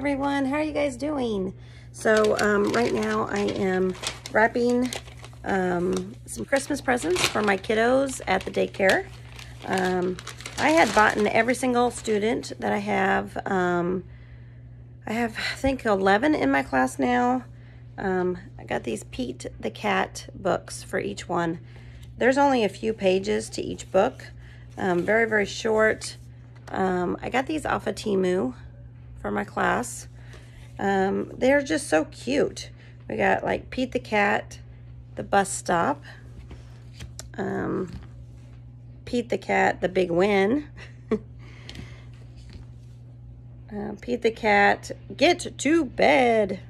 everyone. How are you guys doing? So um, right now I am wrapping um, some Christmas presents for my kiddos at the daycare. Um, I had bought in every single student that I have. Um, I have, I think, 11 in my class now. Um, I got these Pete the Cat books for each one. There's only a few pages to each book. Um, very, very short. I got these off of Temu for my class. Um, they're just so cute. We got like Pete the Cat, the bus stop, um, Pete the Cat, the big win, uh, Pete the Cat, get to bed,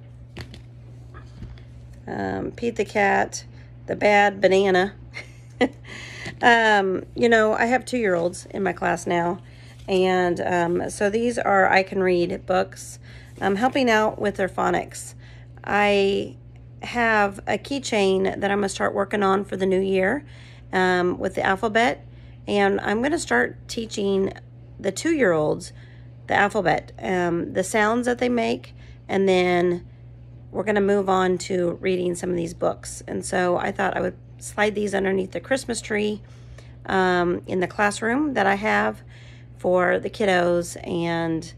um, Pete the Cat, the bad banana. um, you know, I have two-year-olds in my class now, and um, so these are I Can Read books. I'm helping out with their phonics. I have a keychain that I'm going to start working on for the new year um, with the alphabet. And I'm going to start teaching the two-year-olds the alphabet, um, the sounds that they make, and then we're going to move on to reading some of these books. And so I thought I would slide these underneath the Christmas tree um, in the classroom that I have for the kiddos and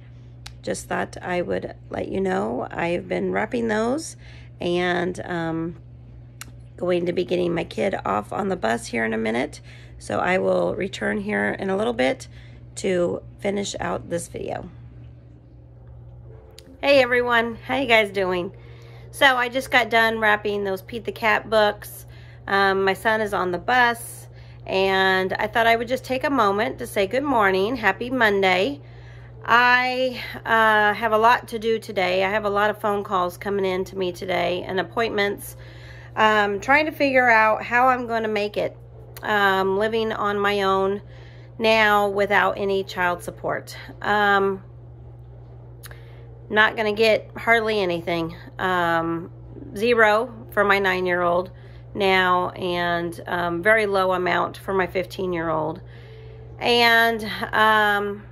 just thought I would let you know I've been wrapping those and um, going to be getting my kid off on the bus here in a minute. So I will return here in a little bit to finish out this video. Hey everyone, how you guys doing? So I just got done wrapping those Pete the Cat books. Um, my son is on the bus and I thought I would just take a moment to say good morning, happy Monday. I uh, have a lot to do today. I have a lot of phone calls coming in to me today and appointments. Um, trying to figure out how I'm going to make it um, living on my own now without any child support. Um, not going to get hardly anything. Um, zero for my nine-year-old now and um, very low amount for my 15 year old. And um,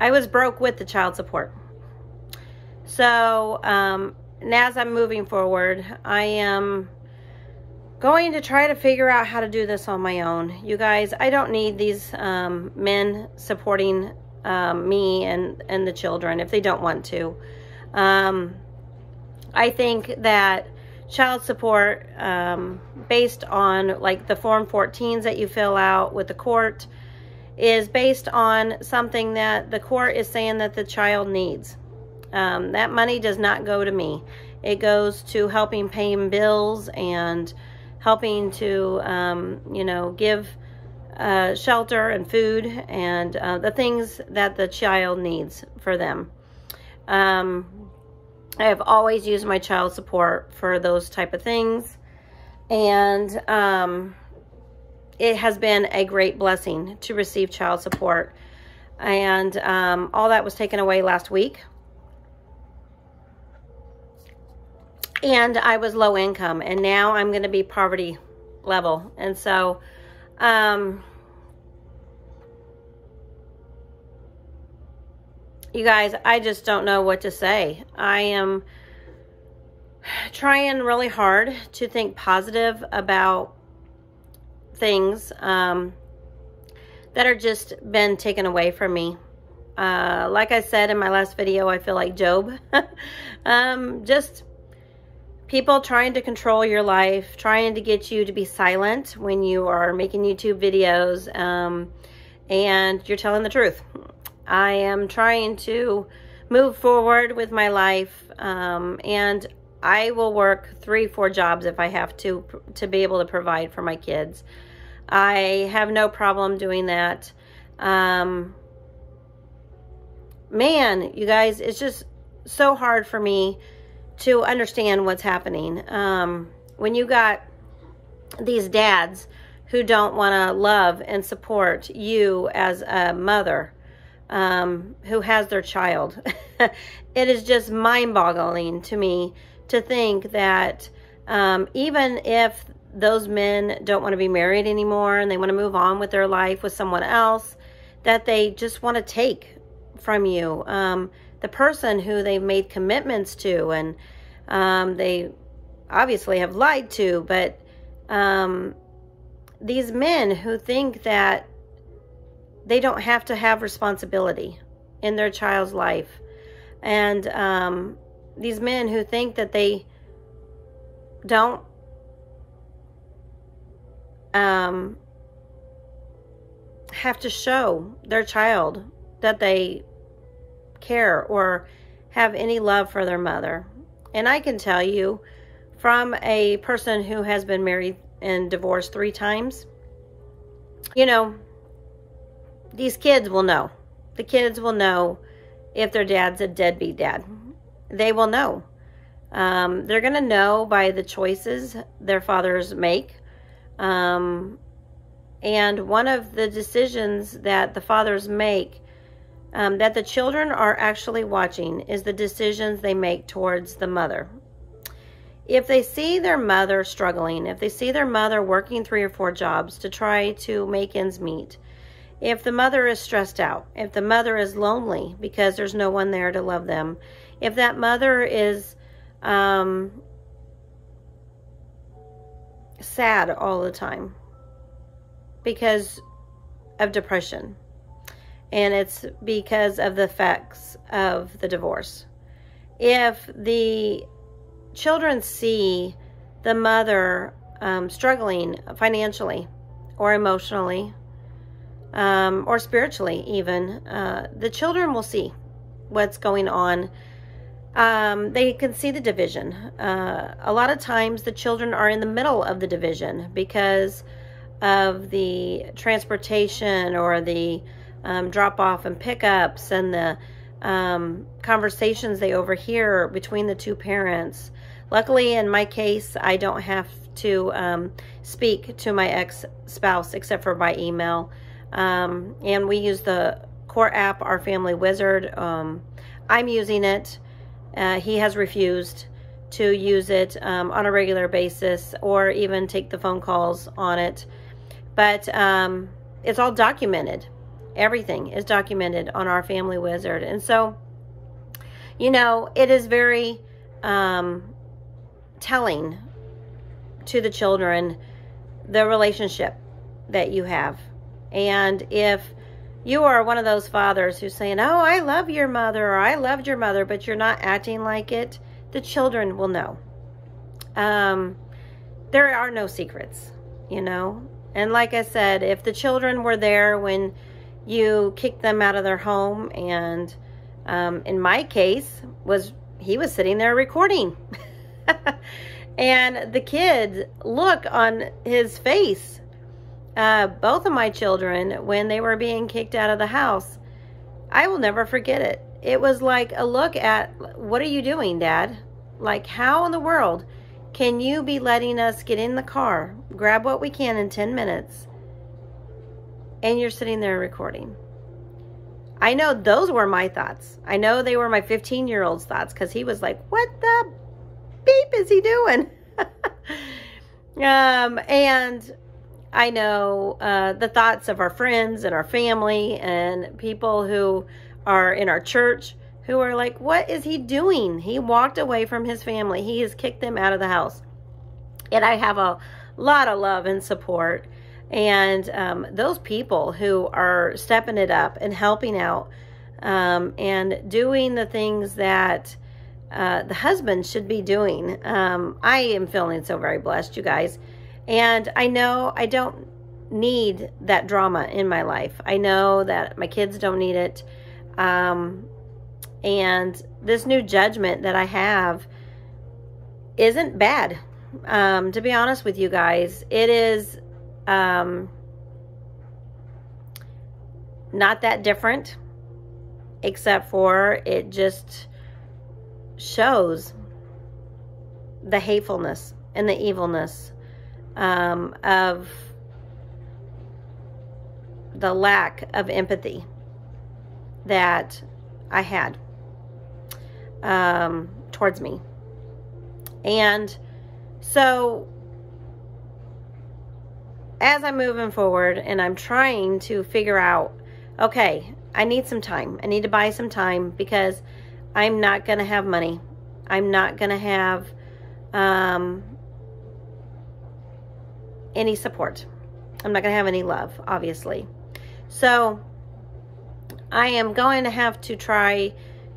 I was broke with the child support. So um, as I'm moving forward, I am going to try to figure out how to do this on my own. You guys, I don't need these um, men supporting um, me and, and the children if they don't want to. Um, I think that child support um, based on like the Form 14s that you fill out with the court is based on something that the court is saying that the child needs. Um, that money does not go to me. It goes to helping paying bills and helping to, um, you know, give uh, shelter and food and uh, the things that the child needs for them. Um, I have always used my child support for those type of things. And um, it has been a great blessing to receive child support. And um, all that was taken away last week. And I was low income. And now I'm going to be poverty level. And so... Um, You guys, I just don't know what to say. I am trying really hard to think positive about things um, that are just been taken away from me. Uh, like I said in my last video, I feel like Job. um, just people trying to control your life, trying to get you to be silent when you are making YouTube videos, um, and you're telling the truth. I am trying to move forward with my life um, and I will work three, four jobs if I have to to be able to provide for my kids. I have no problem doing that. Um, man, you guys, it's just so hard for me to understand what's happening. Um, when you got these dads who don't want to love and support you as a mother, um, who has their child. it is just mind-boggling to me to think that um, even if those men don't want to be married anymore and they want to move on with their life with someone else, that they just want to take from you. Um, the person who they've made commitments to and um, they obviously have lied to, but um, these men who think that they don't have to have responsibility in their child's life. And um, these men who think that they don't um, have to show their child that they care or have any love for their mother. And I can tell you from a person who has been married and divorced three times, you know, these kids will know. The kids will know if their dad's a deadbeat dad. They will know. Um, they're going to know by the choices their fathers make. Um, and one of the decisions that the fathers make um, that the children are actually watching is the decisions they make towards the mother. If they see their mother struggling, if they see their mother working three or four jobs to try to make ends meet, if the mother is stressed out, if the mother is lonely because there's no one there to love them, if that mother is um, sad all the time because of depression, and it's because of the effects of the divorce. If the children see the mother um, struggling financially or emotionally um, or spiritually, even, uh, the children will see what's going on. Um, they can see the division. Uh, a lot of times, the children are in the middle of the division because of the transportation or the um, drop off and pickups and the um, conversations they overhear between the two parents. Luckily, in my case, I don't have to um, speak to my ex spouse except for by email. Um, and we use the core app, Our Family Wizard. Um, I'm using it. Uh, he has refused to use it um, on a regular basis or even take the phone calls on it. But um, it's all documented. Everything is documented on Our Family Wizard. And so, you know, it is very um, telling to the children the relationship that you have and if you are one of those fathers who's saying, Oh, I love your mother, or I loved your mother, but you're not acting like it, the children will know. Um, there are no secrets, you know. And like I said, if the children were there when you kicked them out of their home, and um, in my case, was he was sitting there recording. and the kid look on his face uh, both of my children, when they were being kicked out of the house, I will never forget it. It was like a look at, what are you doing, Dad? Like, how in the world can you be letting us get in the car, grab what we can in 10 minutes, and you're sitting there recording? I know those were my thoughts. I know they were my 15 year old's thoughts because he was like, what the beep is he doing? um, and I know uh, the thoughts of our friends and our family and people who are in our church who are like, what is he doing? He walked away from his family. He has kicked them out of the house. And I have a lot of love and support. And um, those people who are stepping it up and helping out um, and doing the things that uh, the husband should be doing. Um, I am feeling so very blessed, you guys. And I know I don't need that drama in my life. I know that my kids don't need it. Um, and this new judgment that I have isn't bad. Um, to be honest with you guys, it is um, not that different, except for it just shows the hatefulness and the evilness um, of the lack of empathy that I had um, towards me. And so, as I'm moving forward and I'm trying to figure out okay, I need some time. I need to buy some time because I'm not going to have money. I'm not going to have um, any support. I'm not going to have any love, obviously. So I am going to have to try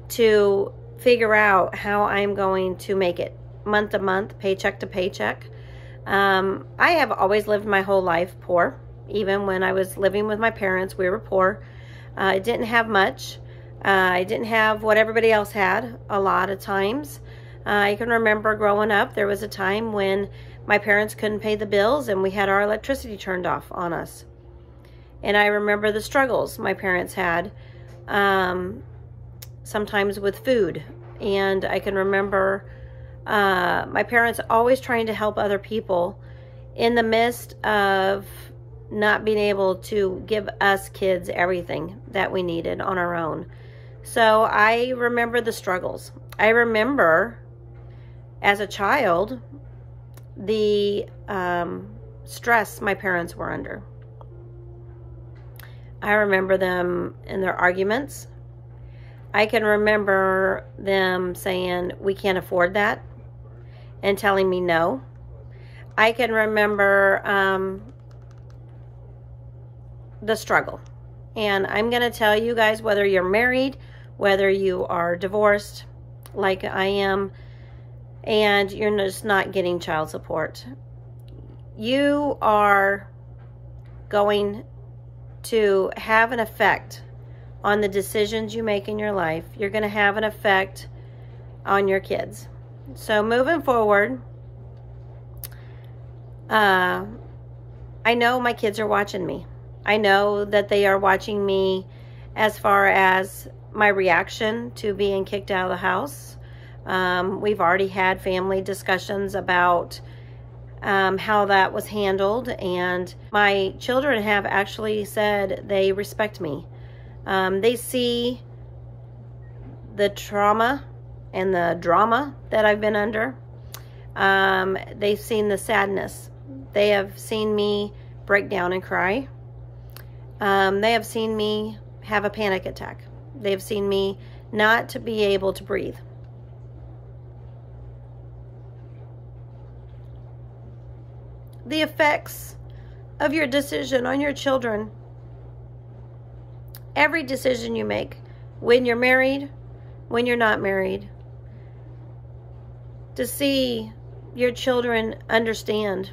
to figure out how I'm going to make it month to month, paycheck to paycheck. Um, I have always lived my whole life poor. Even when I was living with my parents, we were poor. Uh, I didn't have much. Uh, I didn't have what everybody else had a lot of times. Uh, I can remember growing up, there was a time when my parents couldn't pay the bills and we had our electricity turned off on us. And I remember the struggles my parents had, um, sometimes with food. And I can remember uh, my parents always trying to help other people in the midst of not being able to give us kids everything that we needed on our own. So I remember the struggles. I remember as a child the um, stress my parents were under. I remember them in their arguments. I can remember them saying, We can't afford that, and telling me no. I can remember um, the struggle. And I'm going to tell you guys whether you're married, whether you are divorced, like I am, and you're just not getting child support. You are going to have an effect on the decisions you make in your life. You're going to have an effect on your kids. So moving forward, uh, I know my kids are watching me. I know that they are watching me as far as my reaction to being kicked out of the house. Um, we've already had family discussions about um, how that was handled, and my children have actually said they respect me. Um, they see the trauma and the drama that I've been under. Um, they've seen the sadness. They have seen me break down and cry. Um, they have seen me have a panic attack. They've seen me not to be able to breathe. The effects of your decision on your children. Every decision you make, when you're married, when you're not married, to see your children understand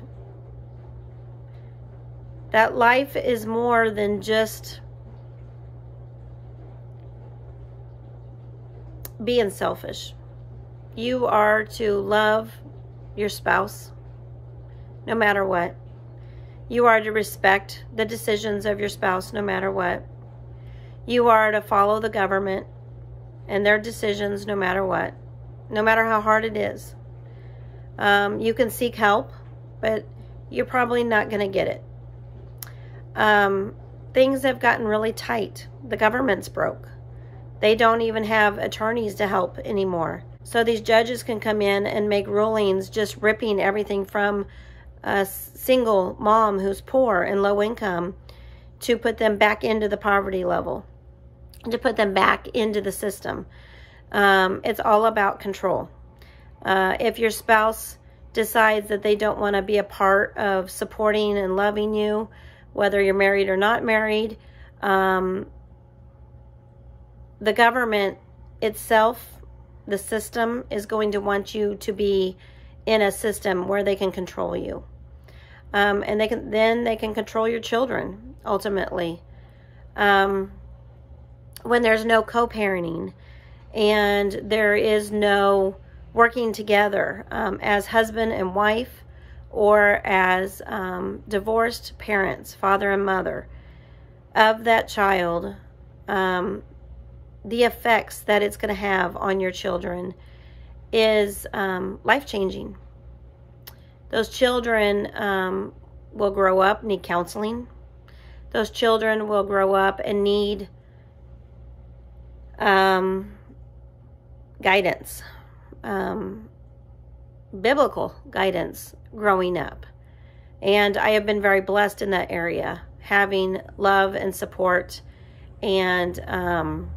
that life is more than just being selfish. You are to love your spouse no matter what. You are to respect the decisions of your spouse no matter what. You are to follow the government and their decisions no matter what, no matter how hard it is. Um, you can seek help, but you're probably not going to get it um, things have gotten really tight. The government's broke. They don't even have attorneys to help anymore. So these judges can come in and make rulings just ripping everything from a single mom who's poor and low income to put them back into the poverty level, to put them back into the system. Um, it's all about control. Uh, if your spouse decides that they don't want to be a part of supporting and loving you, whether you're married or not married. Um, the government itself, the system, is going to want you to be in a system where they can control you. Um, and they can then they can control your children ultimately. Um, when there's no co-parenting and there is no working together um, as husband and wife or as um, divorced parents, father and mother, of that child, um, the effects that it's going to have on your children is um, life changing. Those children um, will grow up, need counseling. Those children will grow up and need um, guidance. Um, biblical guidance growing up. And I have been very blessed in that area, having love and support and um,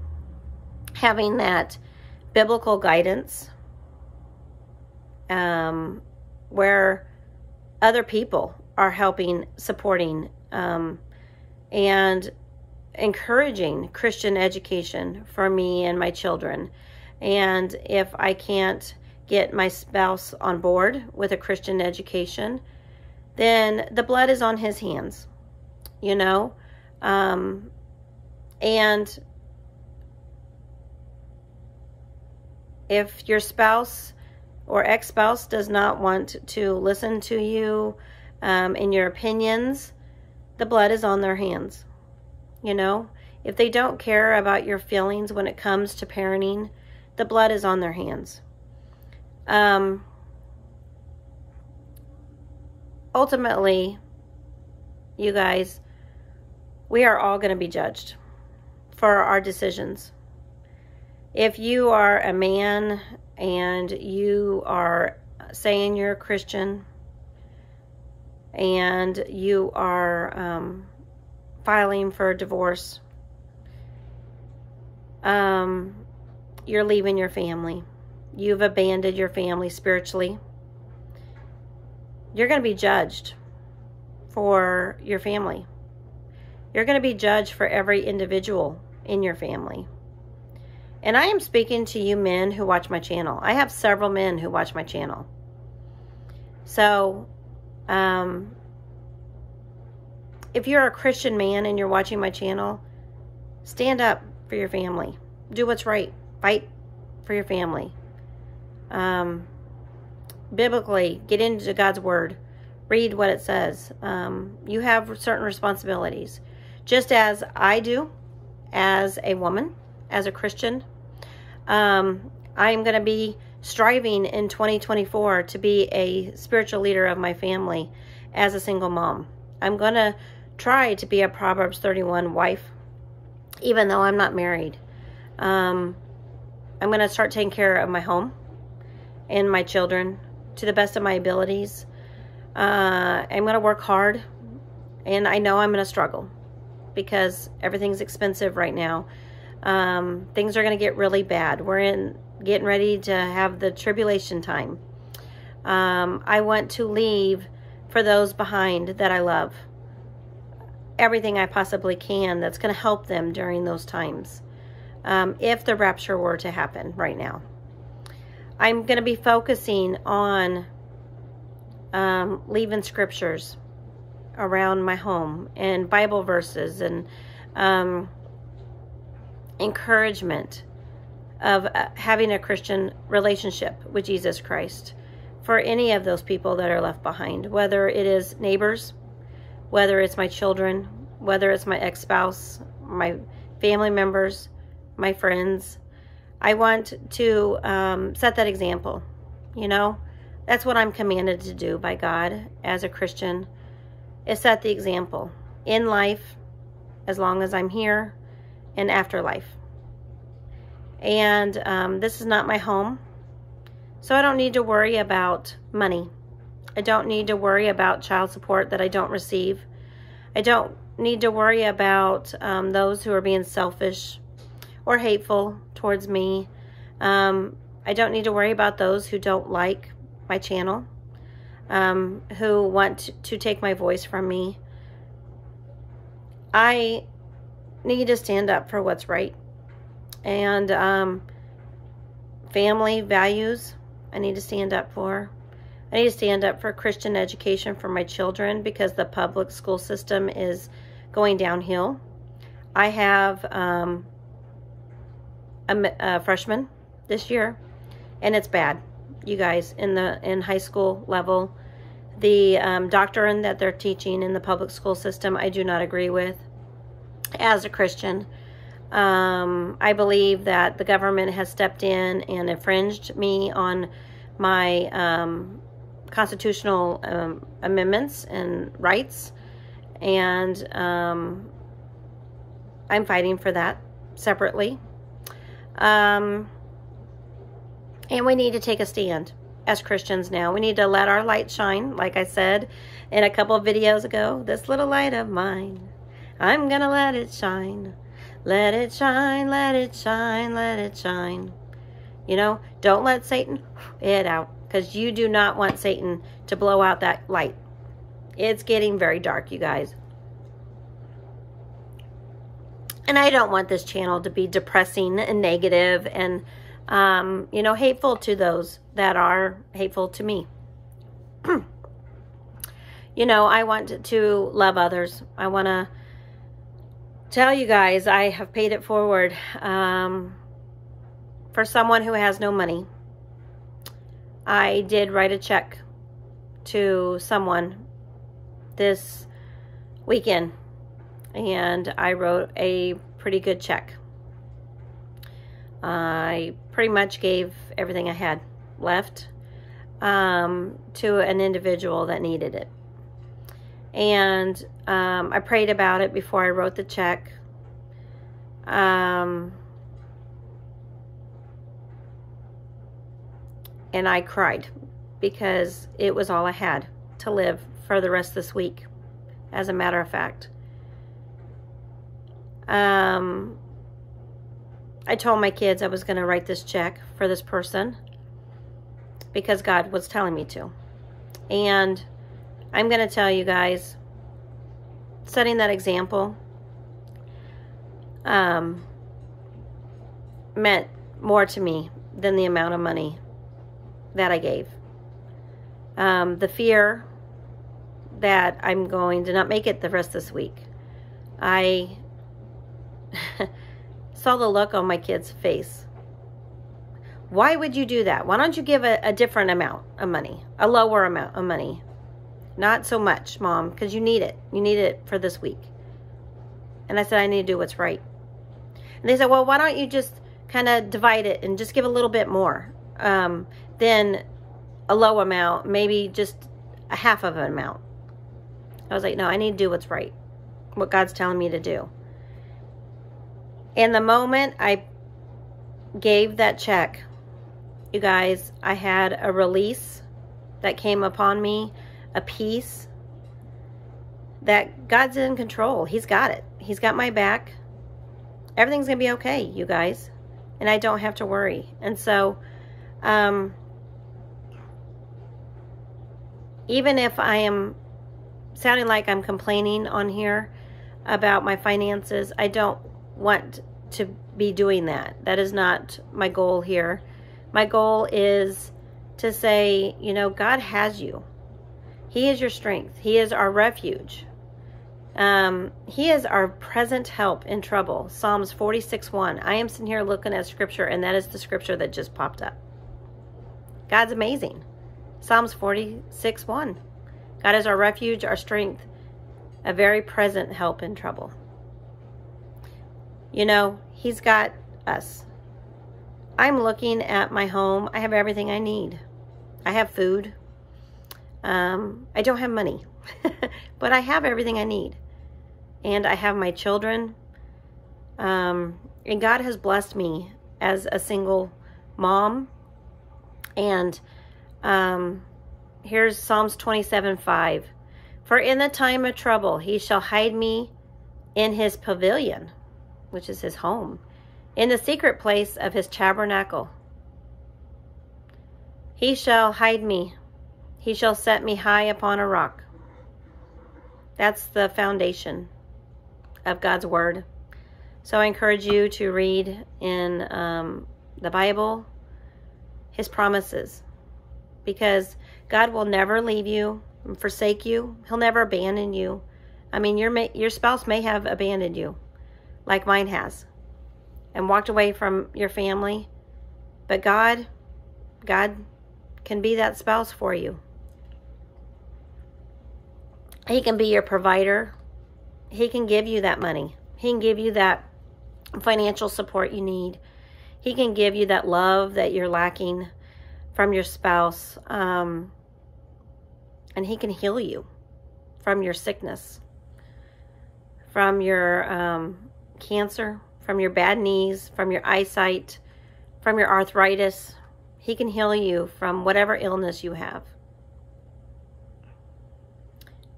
having that biblical guidance um, where other people are helping, supporting, um, and encouraging Christian education for me and my children. And if I can't get my spouse on board with a Christian education, then the blood is on his hands, you know? Um, and if your spouse or ex spouse does not want to listen to you um, in your opinions, the blood is on their hands. You know, if they don't care about your feelings when it comes to parenting, the blood is on their hands. Um, ultimately, you guys, we are all going to be judged for our decisions. If you are a man and you are saying you're a Christian and you are um, filing for a divorce, um, you're leaving your family. You've abandoned your family spiritually. You're going to be judged for your family. You're going to be judged for every individual in your family. And I am speaking to you men who watch my channel. I have several men who watch my channel. So, um, if you're a Christian man and you're watching my channel, stand up for your family. Do what's right. Fight for your family. Um, biblically, get into God's Word. Read what it says. Um, you have certain responsibilities. Just as I do as a woman as a Christian. Um, I'm going to be striving in 2024 to be a spiritual leader of my family as a single mom. I'm going to try to be a Proverbs 31 wife, even though I'm not married. Um, I'm going to start taking care of my home and my children to the best of my abilities. Uh, I'm going to work hard, and I know I'm going to struggle because everything's expensive right now um, things are going to get really bad. We're in getting ready to have the tribulation time. Um, I want to leave for those behind that I love everything I possibly can that's going to help them during those times. Um, if the rapture were to happen right now, I'm going to be focusing on um, leaving scriptures around my home and Bible verses and um, encouragement of uh, having a Christian relationship with Jesus Christ for any of those people that are left behind, whether it is neighbors, whether it's my children, whether it's my ex spouse, my family members, my friends. I want to um, set that example. You know, that's what I'm commanded to do by God as a Christian, is set the example in life, as long as I'm here, and afterlife. And um, this is not my home, so I don't need to worry about money. I don't need to worry about child support that I don't receive. I don't need to worry about um, those who are being selfish or hateful towards me. Um, I don't need to worry about those who don't like my channel, um, who want to take my voice from me. I need to stand up for what's right. And um, family values, I need to stand up for. I need to stand up for Christian education for my children because the public school system is going downhill. I have um, a, a freshman this year, and it's bad. You guys, in the in high school level, the um, doctrine that they're teaching in the public school system, I do not agree with as a Christian. Um, I believe that the government has stepped in and infringed me on my um, constitutional um, amendments and rights, and um, I'm fighting for that separately. Um, and we need to take a stand as Christians now. We need to let our light shine, like I said in a couple of videos ago. This little light of mine, I'm to let it shine. Let it shine, let it shine, let it shine. You know, don't let Satan it out because you do not want Satan to blow out that light. It's getting very dark, you guys. And I don't want this channel to be depressing and negative and, um, you know, hateful to those that are hateful to me. you know, I want to love others. I want to tell you guys I have paid it forward um, for someone who has no money. I did write a check to someone this weekend and I wrote a pretty good check. I pretty much gave everything I had left um, to an individual that needed it. And um, I prayed about it before I wrote the check. Um, and I cried because it was all I had to live for the rest of this week, as a matter of fact. Um, I told my kids I was going to write this check for this person because God was telling me to. And I'm going to tell you guys, setting that example um, meant more to me than the amount of money that I gave. Um, the fear that I'm going to not make it the rest of this week. I saw the look on my kid's face. Why would you do that? Why don't you give a, a different amount of money, a lower amount of money? Not so much, Mom, because you need it. You need it for this week. And I said, I need to do what's right. And they said, well, why don't you just kind of divide it and just give a little bit more um, than a low amount, maybe just a half of an amount. I was like, no, I need to do what's right, what God's telling me to do. In the moment I gave that check, you guys, I had a release that came upon me a peace that God's in control. He's got it. He's got my back. Everything's going to be okay, you guys. And I don't have to worry. And so, um, even if I am sounding like I'm complaining on here about my finances, I don't want to be doing that. That is not my goal here. My goal is to say, you know, God has you. He is your strength. He is our refuge. Um, he is our present help in trouble. Psalms 46 1. I am sitting here looking at scripture, and that is the scripture that just popped up. God's amazing. Psalms 46 1. God is our refuge, our strength, a very present help in trouble. You know, He's got us. I'm looking at my home. I have everything I need. I have food. Um, I don't have money, but I have everything I need. And I have my children. Um, and God has blessed me as a single mom. And um, here's Psalms 27 5. For in the time of trouble, he shall hide me in his pavilion, which is his home, in the secret place of his tabernacle. He shall hide me he shall set me high upon a rock. That's the foundation of God's Word. So I encourage you to read in um, the Bible His promises because God will never leave you and forsake you. He'll never abandon you. I mean, your your spouse may have abandoned you, like mine has, and walked away from your family. But God, God can be that spouse for you. He can be your provider. He can give you that money. He can give you that financial support you need. He can give you that love that you're lacking from your spouse. Um, and He can heal you from your sickness, from your um, cancer, from your bad knees, from your eyesight, from your arthritis. He can heal you from whatever illness you have.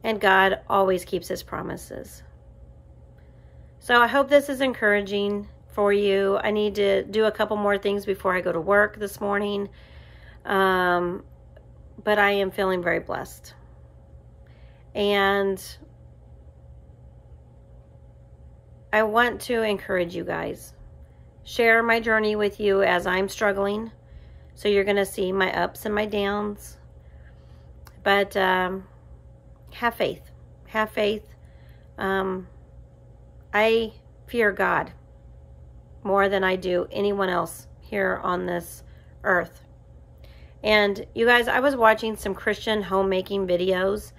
And God always keeps his promises. So I hope this is encouraging for you. I need to do a couple more things before I go to work this morning. Um, but I am feeling very blessed. And I want to encourage you guys. Share my journey with you as I'm struggling. So you're going to see my ups and my downs. But um, have faith. Have faith. Um, I fear God more than I do anyone else here on this earth. And you guys, I was watching some Christian homemaking videos.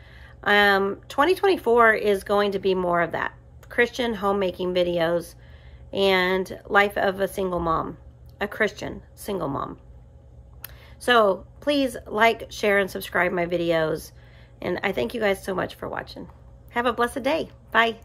Um, 2024 is going to be more of that. Christian homemaking videos and life of a single mom, a Christian single mom. So please like, share, and subscribe my videos. And I thank you guys so much for watching. Have a blessed day. Bye.